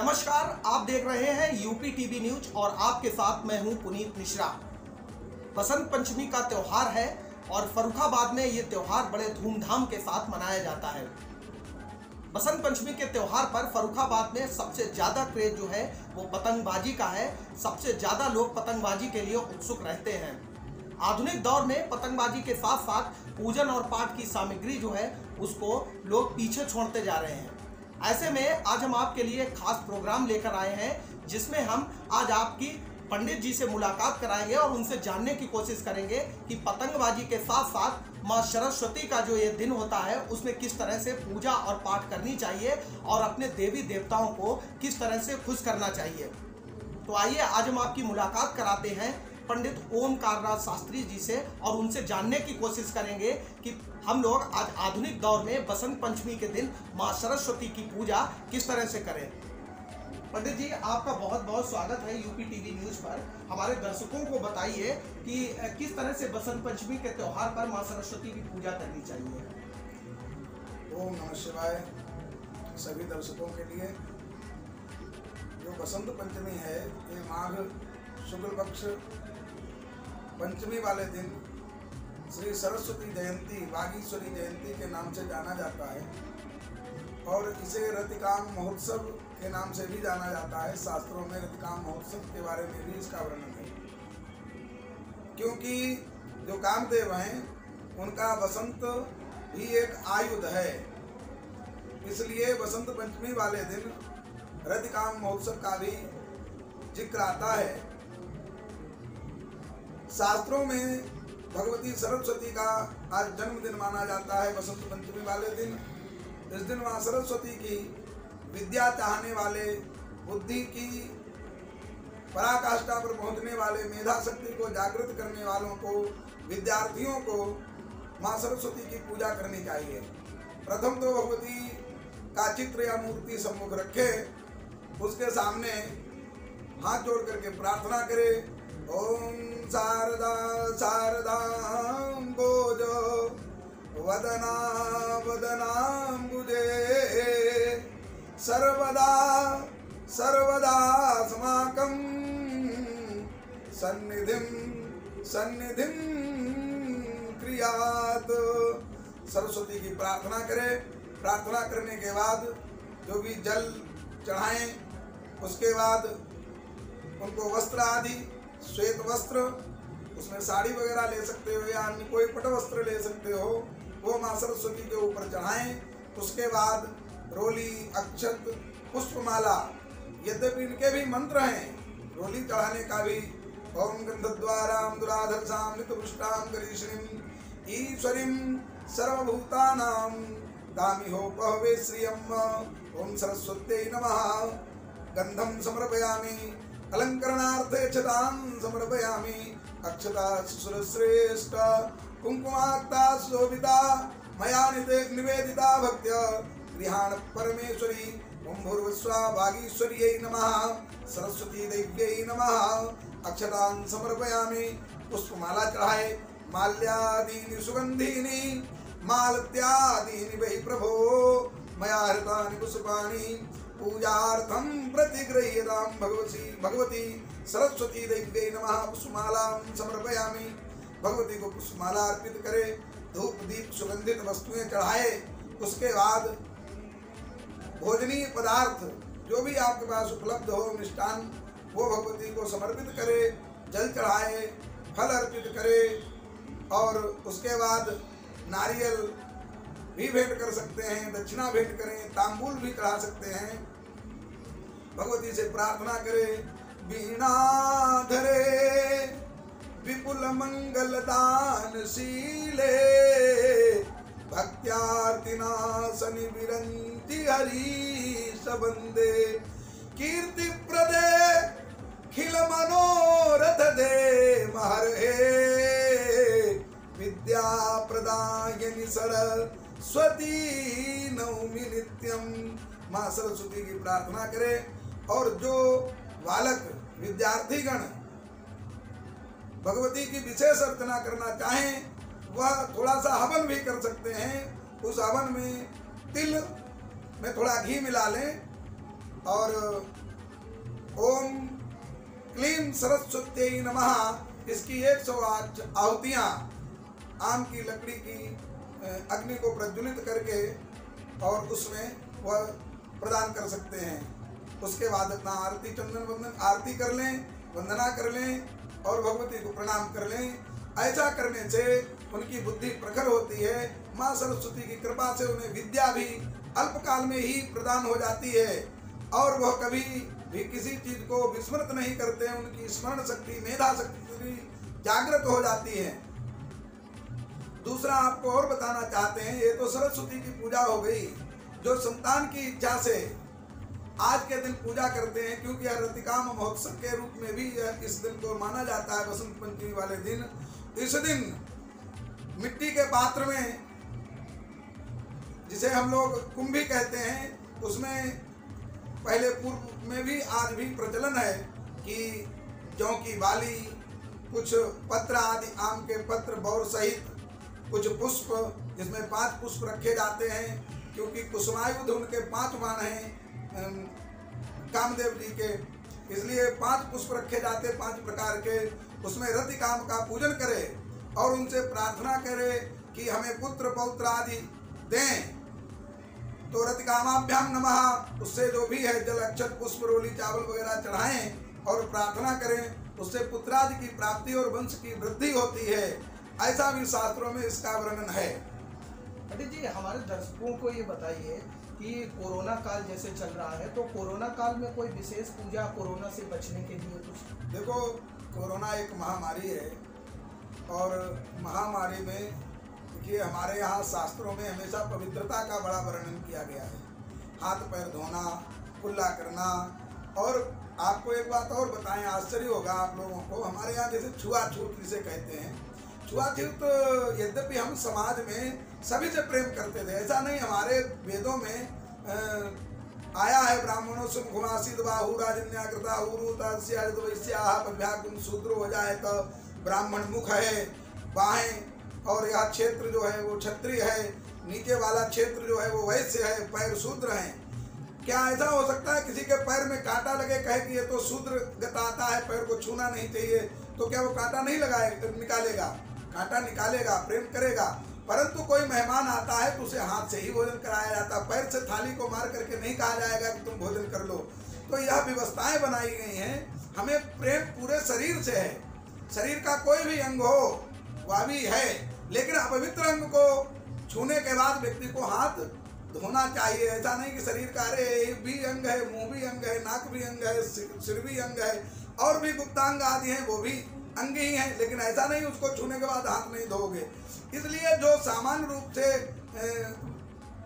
नमस्कार, आप देख रहे हैं यूपी टीवी न्यूज़ और आपके साथ मैं हूँ पुनीत मिश्रा। बसंत पंचमी का त्योहार है और फरुखाबाद में ये त्योहार बड़े धूमधाम के साथ मनाया जाता है। बसंत पंचमी के त्योहार पर फरुखाबाद में सबसे ज़्यादा क्रेज जो है, वो पतंगबाजी का है। सबसे ज़्यादा लोग पतंगबाजी के लिए उत्सुक रहते हैं। आधुनिक दौर में पतंगबाजी के साथ साथ पूजन और पाठ की सामग्री जो है, उसको लोग पीछे छोड़ते जा रहे हैं। ऐसे में आज हम आपके लिए खास प्रोग्राम लेकर आए हैं, जिसमें हम आज आपकी पंडित जी से मुलाकात कराएँगे और उनसे जानने की कोशिश करेंगे कि पतंगबाजी के साथ साथ माँ सरस्वती का जो ये दिन होता है, उसमें किस तरह से पूजा और पाठ करनी चाहिए और अपने देवी देवताओं को किस तरह से खुश करना चाहिए। तो आइए, आज हम आपकी मुलाकात कराते हैं। पंडित ओमकार राज शास्त्री जी से और उनसे जानने की कोशिश करेंगे कि हम लोग आज आधुनिक दौर में बसंत पंचमी के दिन माँ सरस्वती की पूजा किस तरह से करें। पंडित जी, आपका बहुत बहुत स्वागत है यूपी टीवी न्यूज़ पर। हमारे दर्शकों को बताइए कि किस तरह से बसंत पंचमी के त्योहार पर माँ सरस्वती की पूजा करनी चाहिए? ओम नमः शिवाय सभी दर्शकों के लिए। जो बसंत पंचमी है, ये माघ शुक्ल पक्ष पंचमी वाले दिन श्री सरस्वती जयंती, बागीश्वरी जयंती के नाम से जाना जाता है और इसे रतिकाम महोत्सव के नाम से भी जाना जाता है। शास्त्रों में रतिकाम महोत्सव के बारे में भी इसका वर्णन है। क्योंकि जो कामदेव हैं, उनका बसंत ही एक आयुध है। इसलिए बसंत पंचमी वाले दिन रतिकाम महोत्सव का भी ज़िक्र आता है। शास्त्रों में भगवती सरस्वती का आज जन्मदिन माना जाता है बसंत पंचमी वाले दिन। इस दिन माँ सरस्वती की विद्या चाहने वाले, बुद्धि की पराकाष्ठा पर पहुँचने वाले मेधा शक्ति को जागृत करने वालों को, विद्यार्थियों को माँ सरस्वती की पूजा करनी चाहिए। प्रथम तो भगवती का चित्र या मूर्ति सम्मुख रखे, उसके सामने हाथ जोड़ करके प्रार्थना करे, ओम शारदा शारदाम्बोज वदना वदनाम्बुजे सर्वदा सर्वदा अस्माकं सन्निधिं सन्निधिं क्रियात। सरस्वती की प्रार्थना करें। प्रार्थना करने के बाद जो भी जल चढ़ाएँ, उसके बाद उनको वस्त्र आदि श्वेत वस्त्र, उसमें साड़ी वगैरह ले सकते हो या अन्य कोई पट वस्त्र ले सकते हो, वो माँ सरस्वती के ऊपर चढ़ाएँ। उसके बाद रोली, अक्षत, पुष्पमाला, यद्यपि इनके भी मंत्र हैं, रोली चढ़ाने का भी ओम गंधद्वाराम दुराधर्षाम नितपुष्टाम गरीश्रीम ईश्वरीम सर्वभूतानाम दामी हो पहवे श्रियम। ओम सरस्वत्यै नमः। गंधम समर्पयामि। अलंकरणार्थे क्षतां समर्पयामि। अक्षता सुरश्रेष्ठ कुङ्कुमाक्ता शोभिता मया निवेदिता भक्त्या। गृहाण परमेश्वरी ओम भूर्वस्वा भागीश्वर्यै नमः। सरस्वती देव्यै नमः। अक्षतां समर्पयामि। पुष्पमाला चढ़ाए। माल्यादीनि सुगंधीनि मालत्यादीनि वै प्रभो। मया हृतानि पुष्पाणि। पूजार्थं प्रतिगृह्यतां भगवती भगवती सरस्वती देव्यै नमः। पुष्पमालां समर्पयामि। भगवती को पुष्पमाला अर्पित करे। धूप दीप सुगंधित वस्तुएँ चढ़ाए। उसके बाद भोजनीय पदार्थ जो भी आपके पास उपलब्ध हो मिष्टान वो भगवती को समर्पित करे। जल चढ़ाए, फल अर्पित करे और उसके बाद नारियल भी भेंट कर सकते हैं, दक्षिणा भेंट करें, तांबूल भी चढ़ा सकते हैं। भगवती से प्रार्थना करे बीणा धरे, विपुल मंगल दान शीले भक्त्यार्तिना शनि विरंति हरी सबंदे कीर्ति प्रदे, खिल मनोरथ दे महर हे विद्या प्रदायनि सरस्वती नवमी नित्यम माँ सरस्वती की प्रार्थना करें। और जो बालक विद्यार्थीगण भगवती की विशेष अर्चना करना चाहें, वह थोड़ा सा हवन भी कर सकते हैं। उस हवन में तिल में थोड़ा घी मिला लें और ओम क्लीम सरस्वती नमः। इसकी एक सौ आठ आहुतियाँ आम की लकड़ी की अग्नि को प्रज्वलित करके और उसमें वह प्रदान कर सकते हैं। उसके बाद अपना आरती, चंदन वंदन, आरती कर लें, वंदना कर लें और भगवती को प्रणाम कर लें। ऐसा करने से उनकी बुद्धि प्रखर होती है, माँ सरस्वती की कृपा से उन्हें विद्या भी अल्पकाल में ही प्रदान हो जाती है। और वह कभी भी किसी चीज़ को विस्मृत नहीं करते हैं उनकी स्मरण शक्ति, मेधा शक्ति जागृत हो जाती है। दूसरा आपको और बताना चाहते हैं, ये तो सरस्वती की पूजा हो गई, जो संतान की इच्छा से आज के दिन पूजा करते हैं, क्योंकि रतिकाम महोत्सव के रूप में भी इस दिन को माना जाता है, बसंत पंचमी वाले दिन। इस दिन मिट्टी के पात्र में, जिसे हम लोग कुंभी कहते हैं, उसमें पहले पूर्व में भी आज भी प्रचलन है कि जौ की बाली, कुछ पत्र आदि, आम के पत्र, बौर सहित कुछ पुष्प, जिसमें पाँच पुष्प रखे जाते हैं, क्योंकि कुसुमायुध उनके पाँच बाण हैं। कामदेव जी के। इसलिए पाँच पुष्प रखे जाते पाँच प्रकार के। उसमें रति काम का पूजन करे और उनसे प्रार्थना करे कि हमें पुत्र, पौत्र आदि दें। तो रति कामाभ्याम नमः, उससे जो भी है, जल, अक्षत, पुष्प, रोली, चावल वगैरह चढ़ाएँ और प्रार्थना करें, उससे पुत्रादि की प्राप्ति और वंश की वृद्धि होती है। ऐसा भी शास्त्रों में इसका वर्णन है। जी, हमारे दर्शकों को ये बताइए कि कोरोना काल जैसे चल रहा है तो कोरोना काल में कोई विशेष पूजा कोरोना से बचने के लिए कुछ? देखो, कोरोना एक महामारी है और महामारी में, देखिए, हमारे यहाँ शास्त्रों में हमेशा पवित्रता का बड़ा वर्णन किया गया है। हाथ पैर धोना, कुल्ला करना और आपको एक बात और बताएँ, आश्चर्य होगा आप लोगों को। हमारे यहाँ जैसे छुआछूत जिसे कहते हैं, छुआछूत यद्यपि हम समाज में सभी से प्रेम करते थे। ऐसा नहीं, हमारे वेदों में आया है ब्राह्मणों से मुखमासित बाहु राजन्याकृता शूद्र हो जाए तो ब्राह्मण मुख है, बाहें, और यह क्षेत्र जो है वो क्षत्रिय है, नीचे वाला क्षेत्र जो है वो वैश्य है, पैर शूद्र है। क्या ऐसा हो सकता है किसी के पैर में कांटा लगे, कहे कि ये तो शूद्र गताता है, पैर को छूना नहीं चाहिए तो क्या वो कांटा नहीं लगाए निकालेगा? कांटा निकालेगा, प्रेम करेगा। परंतु कोई मेहमान आता है तो उसे हाथ से ही भोजन कराया जाता है। पैर से थाली को मार करके नहीं कहा जाएगा कि तुम भोजन कर लो। तो यह व्यवस्थाएँ बनाई गई हैं। हमें प्रेम पूरे शरीर से है। शरीर का कोई भी अंग हो, वह भी है। लेकिन अपवित्र अंग को छूने के बाद व्यक्ति को हाथ धोना चाहिए। ऐसा नहीं कि शरीर का, अरे भी अंग है, मुँह भी अंग है, नाक भी अंग है सिर भी अंग है, और भी गुप्तांग आदि हैं, वो भी। अंग ही हैं, लेकिन ऐसा नहीं, उसको छूने के बाद हाथ नहीं धोगे इसलिए जो सामान्य रूप से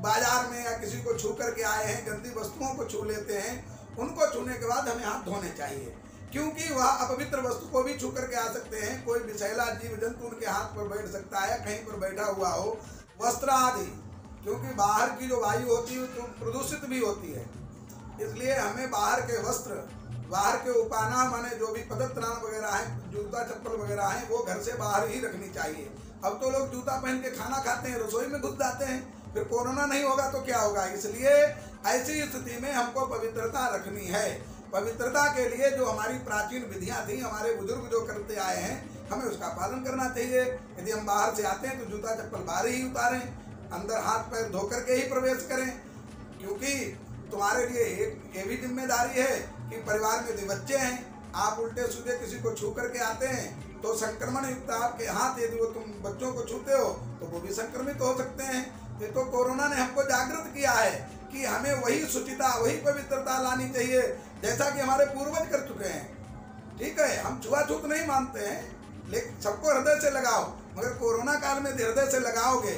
बाज़ार में या किसी को छू करके आए हैं, गंदी वस्तुओं को छू लेते हैं, उनको छूने के बाद हमें हाथ धोने चाहिए। क्योंकि वह अपवित्र वस्तु को भी छू करके आ सकते हैं, कोई विषैला जीव जंतु उनके हाथ पर बैठ सकता है, कहीं पर बैठा हुआ हो वस्त्र आदि क्योंकि बाहर की जो वायु होती है तो प्रदूषित भी होती है। इसलिए हमें बाहर के वस्त्र बाहर के उपाना माने जो भी पदत्राण वगैरह है, जूता, चप्पल वगैरह है, वो घर से बाहर ही रखनी चाहिए। अब तो लोग जूता पहन के खाना खाते हैं, रसोई में घुस जाते हैं, फिर कोरोना नहीं होगा तो क्या होगा? इसलिए ऐसी स्थिति में हमको पवित्रता रखनी है। पवित्रता के लिए जो हमारी प्राचीन विधियाँ थी, हमारे बुज़ुर्ग जो करते आए हैं, हमें उसका पालन करना चाहिए। यदि हम बाहर से आते हैं तो जूता, चप्पल बाहर ही उतारें, अंदर हाथ पैर धोकर के ही प्रवेश करें, क्योंकि तुम्हारे लिए एक ये भी ज़िम्मेदारी है कि परिवार में यदि बच्चे हैं, आप उल्टे सीधे किसी को छू करके आते हैं तो संक्रमण युक्त आपके हाथ यदि वो तुम बच्चों को छूते हो तो वो भी संक्रमित हो सकते हैं। ये तो कोरोना ने हमको जागृत किया है कि हमें वही शुचिता, वही पवित्रता लानी चाहिए, जैसा कि हमारे पूर्वज कर चुके हैं। ठीक है, हम छुआछूत नहीं मानते हैं, लेकिन सबको हृदय से लगाओ, मगर कोरोना काल में हृदय से लगाओगे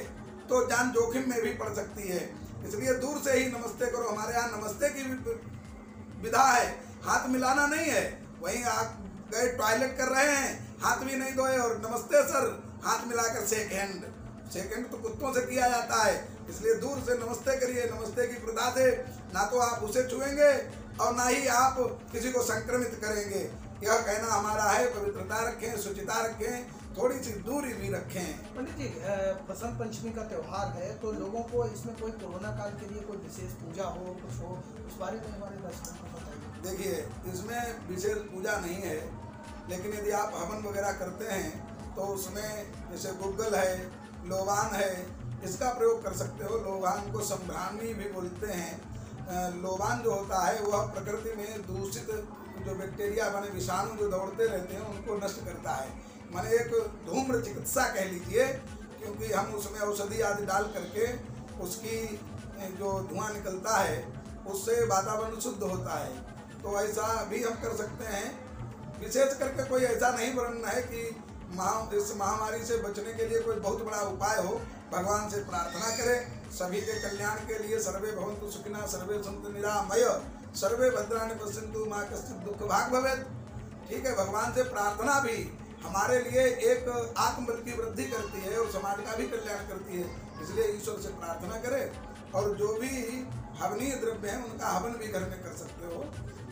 तो जान जोखिम में भी पड़ सकती है। इसलिए दूर से ही नमस्ते करो। हमारे यहाँ नमस्ते की विधा है। हाथ मिलाना नहीं है। वहीं आप गए टॉयलेट कर रहे हैं। हाथ भी नहीं धोए और नमस्ते सर, हाथ मिलाकर सेक हैंड सेक हैंड तो कुत्तों से किया जाता है। इसलिए दूर से नमस्ते करिए। नमस्ते की प्रथा से ना तो आप उसे छुएँगे और ना ही आप किसी को संक्रमित करेंगे। यह कहना हमारा है पवित्रता रखें शुचिता रखें थोड़ी सी दूरी भी रखें। पंडित जी बसंत पंचमी का त्योहार है तो लोगों को इसमें कोई कोरोना काल के लिए कोई विशेष पूजा हो कुछ हो उस बारे में हमारे दर्शकों को बताइए। देखिए इसमें विशेष पूजा नहीं है लेकिन यदि आप हवन वगैरह करते हैं तो उसमें जैसे गुग्गल है लोबान है इसका प्रयोग कर सकते हो। लोबान को संभ्रामी भी बोलते हैं। लोबान जो होता है वह प्रकृति में दूषित जो बैक्टीरिया माने विषाणु जो दौड़ते रहते हैं, उनको नष्ट करता है। माने एक धूम्र चिकित्सा कह लीजिए, क्योंकि हम उसमें औषधि आदि डाल करके उसकी जो धुआँ निकलता है, उससे वातावरण शुद्ध होता है। तो ऐसा भी हम कर सकते हैं। विशेष करके कोई ऐसा नहीं वर्णन है कि महा, इस महामारी से बचने के लिए कोई बहुत बड़ा उपाय हो। भगवान से प्रार्थना करें। सभी के कल्याण के लिए सर्वे भवंतु सुखिना, सर्वे संतु निरामय, सर्वे भद्राणि पश्यंतु माँ कश्चित दुख भाग भवेत। ठीक है, भगवान से प्रार्थना भी हमारे लिए एक आत्मबल की वृद्धि करती है और समाज का भी कल्याण करती है। इसलिए ईश्वर से प्रार्थना करें और जो भी हवनीय द्रव्य है, उनका हवन भी घर में कर सकते हो,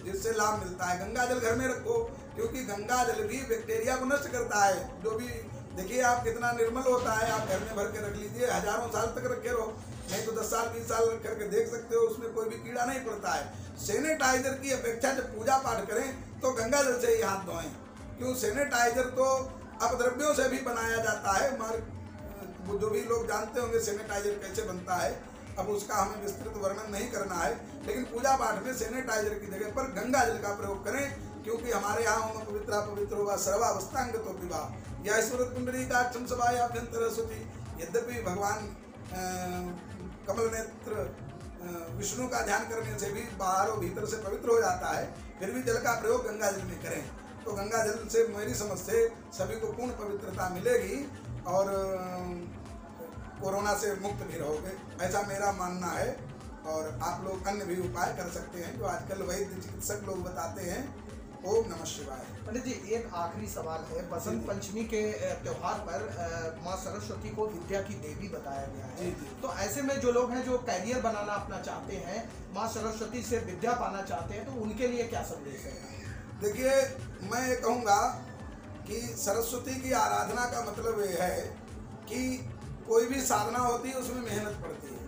जिससे लाभ मिलता है। गंगा जल घर में रखो, क्योंकि गंगा जल भी बैक्टीरिया को नष्ट करता है। जो भी देखिए, आप कितना निर्मल होता है, आप घर में भर के रख लीजिए, हज़ारों साल तक रखे रहो। नहीं तो दस साल, बीस साल रख करके देख सकते हो, उसमें कोई भी कीड़ा नहीं पड़ता है। सैनिटाइजर की अपेक्षा जब पूजा पाठ करें तो गंगा जल से ही हाथ धोएँ। क्यों? सैनिटाइजर तो अपद्रव्यों से भी बनाया जाता है। वो जो भी लोग जानते होंगे, सैनिटाइजर कैसे बनता है, अब उसका हमें विस्तृत वर्णन नहीं करना है। लेकिन पूजा पाठ में सैनिटाइजर की जगह पर गंगा जल का प्रयोग करें, क्योंकि हमारे यहाँ पवित्रा पवित्र हुआ सर्वावस्थांग तो विवाह। यह स्मृत कुंडली का क्षम सभा अभ्यंतर सुति यद्यपि भगवान कमल नेत्र विष्णु का ध्यान करने से भी बाहर और भीतर से पवित्र हो जाता है, फिर भी जल का प्रयोग गंगा जल में करें। तो गंगा जल से मेरी समझ से सभी को पूर्ण पवित्रता मिलेगी और कोरोना से मुक्त भी रहोगे। ऐसा मेरा मानना है और आप लोग अन्य भी उपाय कर सकते हैं, जो आजकल वैद्य, चिकित्सक लोग बताते हैं। ओम नमः शिवाय। पंडित जी एक आखिरी सवाल है। बसंत पंचमी के त्योहार पर माँ सरस्वती को विद्या की देवी बताया गया है। तो ऐसे में जो लोग हैं जो कैरियर बनाना अपना चाहते हैं माँ सरस्वती से विद्या पाना चाहते हैं तो उनके लिए क्या संदेश है? देखिए मैं ये कहूँगा कि सरस्वती की आराधना का मतलब ये है कि कोई भी साधना होती है उसमें मेहनत पड़ती है।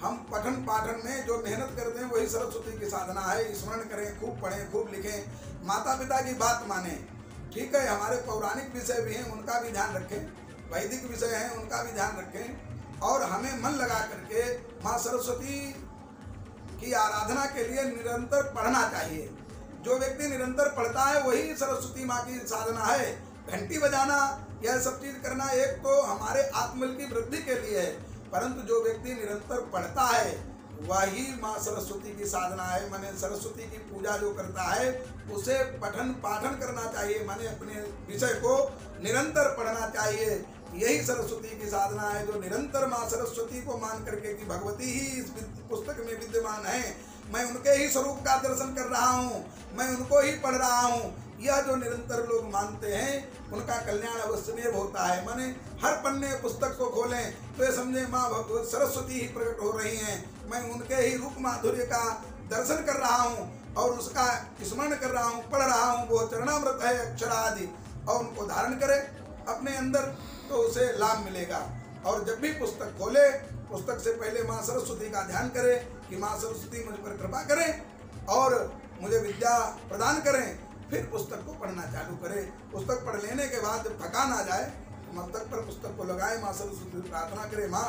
हम पठन पाठन में जो मेहनत करते हैं वही सरस्वती की साधना है। स्मरण करें खूब पढ़ें खूब लिखें। माता पिता की बात माने। ठीक है, हमारे पौराणिक विषय भी हैं, उनका भी ध्यान रखें। वैदिक विषय हैं, उनका भी ध्यान रखें। और हमें मन लगा करके माँ सरस्वती की आराधना के लिए निरंतर पढ़ना चाहिए। जो व्यक्ति निरंतर पढ़ता है, वही सरस्वती माँ की साधना है। घंटी बजाना, यह सब चीज़ करना एक तो हमारे आत्मल की वृद्धि के लिए है। परंतु जो व्यक्ति निरंतर पढ़ता है वही माँ सरस्वती की साधना है। माने सरस्वती की पूजा जो करता है, उसे पठन पाठन करना चाहिए। माने अपने विषय को निरंतर पढ़ना चाहिए। यही सरस्वती की साधना है, जो निरंतर माँ सरस्वती को मान करके कि भगवती ही इस पुस्तक में विद्यमान है। मैं उनके ही स्वरूप का दर्शन कर रहा हूँ। मैं उनको ही पढ़ रहा हूँ। यह जो निरंतर लोग मानते हैं, उनका कल्याण अवश्य में होता है। माने हर पन्ने पुस्तक को खोलें तो ये समझे माँ सरस्वती ही प्रकट हो रही हैं। मैं उनके ही रूप माधुर्य का दर्शन कर रहा हूँ और उसका स्मरण कर रहा हूँ, पढ़ रहा हूँ, वो चरणामृत है अक्षर आदि और उनको धारण करें अपने अंदर तो उसे लाभ मिलेगा। और जब भी पुस्तक खोले, पुस्तक से पहले माँ सरस्वती का ध्यान करें, कि माँ सरस्वती मुझ पर कृपा करें और मुझे विद्या प्रदान करें, फिर पुस्तक को पढ़ना चालू करें। पुस्तक पढ़ लेने के बाद जब थकान आ जाए तो मस्तक पर पुस्तक को लगाए, माँ सरस्वती प्रार्थना करें, माँ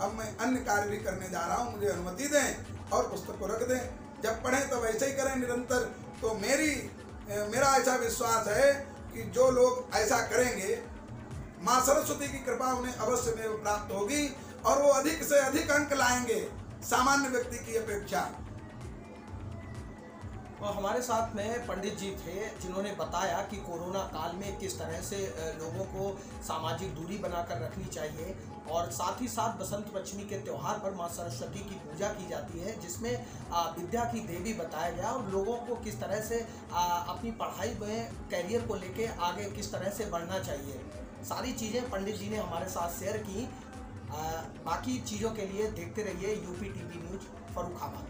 अब मैं अन्य कार्य भी करने जा रहा हूँ, मुझे अनुमति दें और पुस्तक को रख दें। जब पढ़ें तो वैसे ही करें निरंतर। तो मेरी मेरा ऐसा विश्वास है कि जो लोग ऐसा करेंगे, माँ सरस्वती की कृपा उन्हें अवश्य में प्राप्त होगी और वो अधिक से अधिक अंक लाएँगे, सामान्य व्यक्ति की अपेक्षा। और हमारे साथ में पंडित जी थे, जिन्होंने बताया कि कोरोना काल में किस तरह से लोगों को सामाजिक दूरी बनाकर रखनी चाहिए और साथ ही साथ बसंत पंचमी के त्यौहार पर माँ सरस्वती की पूजा की जाती है, जिसमें विद्या की देवी बताया गया और लोगों को किस तरह से अपनी पढ़ाई में, कैरियर को लेके आगे किस तरह से बढ़ना चाहिए। सारी चीज़ें पंडित जी ने हमारे साथ शेयर की। बाकी चीज़ों के लिए देखते रहिए यूपी टीवी न्यूज़, फरुखाबाद।